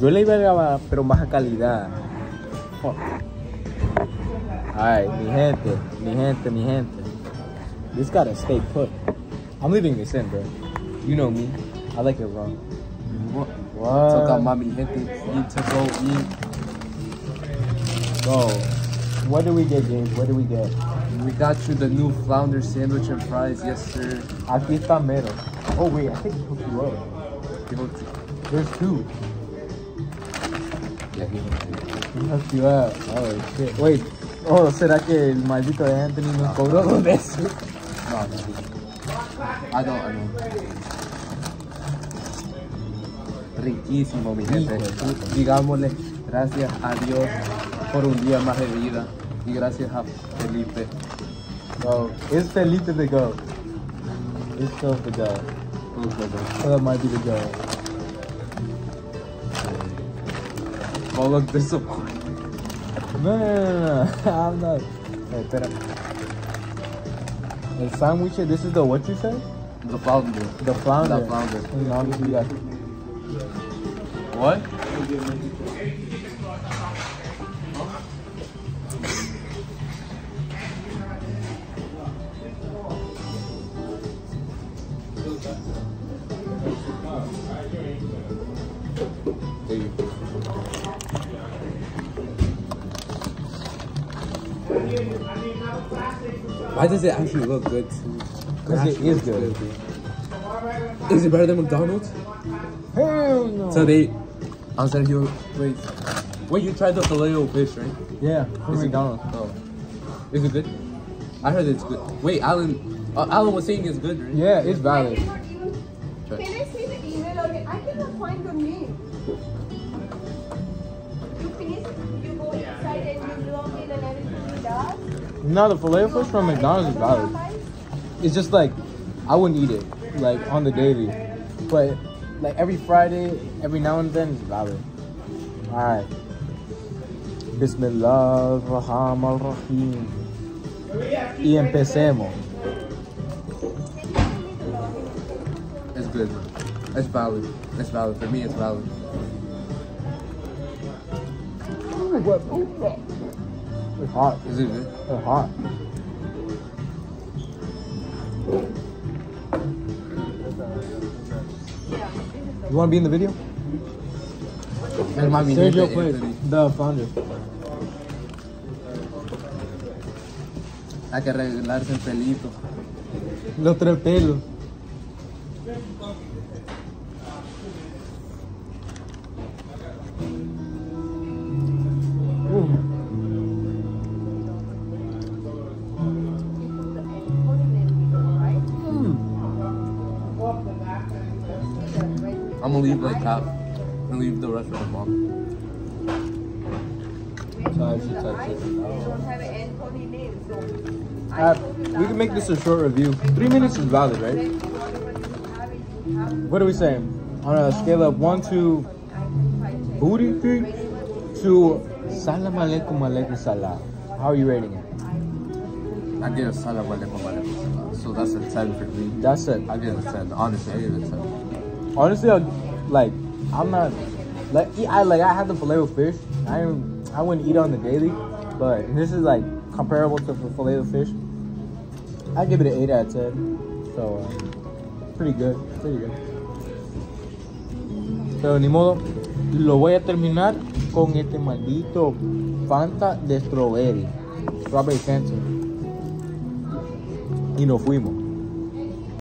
Yo le iba a grabar, pero baja calidad. Fuck. Alright, mi gente, mi gente, mi gente. This gotta stay put. I'm leaving this in, bro. You know me. I like it raw. What? What? Toca mami gente, eat to go eat. Bro, what do we get, James? What do we get? We got you the new flounder sandwich and fries, yes sir. Aquí está mero. Oh wait, I think he hooked you up. He hooked you. There's two. He hooked you. He hooked you up. Oh. Wait. ¿será que el maldito de Anthony nos cobró dos veces? No, no. I don't, I know. Riquísimo, mi gente. Digámosle gracias a Dios por un día más de vida. Y gracias a Felipe. Bro, it's Felipe the goat. It's the. So that might be the goat. Oh, look. Oh, No, no, no, no, I'm not. Hey, espera. El sandwich, this is the what you said? The flounder. The flounder. The flounder. And obviously, yeah. What? Why does it actually look good too? 'Cause it is good. Is it better than McDonald's? Hell no. So they, I'm sorry, you wait. Wait, you tried the filet o fish, right? yeah, from Is it- McDonald's. Oh, is it good? I heard it's good. Wait, Alan, uh, Alan was saying it's good, right? Yeah, it's valid. Can I see the email again? I cannot find the name. You finish, you go inside and you log in and everything does. No, the filet fish from McDonald's is valid. It's just like I wouldn't eat it like on the daily, but like every Friday, every now and then, it's valid. All right. Bismillah ar-Rahman ar-Rahim. Y empecemos. It's good. It's valid. It's valid. For me, it's valid. It's hot. Is it? It's hot. You want to be in the video? Es más, mi Sergio Plays, the founder. Hay que arreglarse el pelito. Los tres pelos. Gonna leave like half. I'm gonna leave the rest for the mom. Touch it, touch it. don't have an Anthony name, so. I Uh, we can make this a short review. Three minutes is valid, right? When you order what you have it, you have it. What are we saying? On a scale of one to I can find it. booty feet to salam alaikum alaikum salam. How are you rating it? I give a salam alaikum alaikum. So that's a 10 for me. That's it. I give it a 10. Honestly, I give it a 10. Honestly, I, like I'm not like I like I had the filet of fish. I I wouldn't eat it on the daily, but this is like comparable to the filet of fish. I give it an eight out of ten. So uh, pretty good, pretty good. Pero ni modo, lo voy a terminar con este maldito Fanta de strawberry, strawberry Fanta. Y nos fuimos.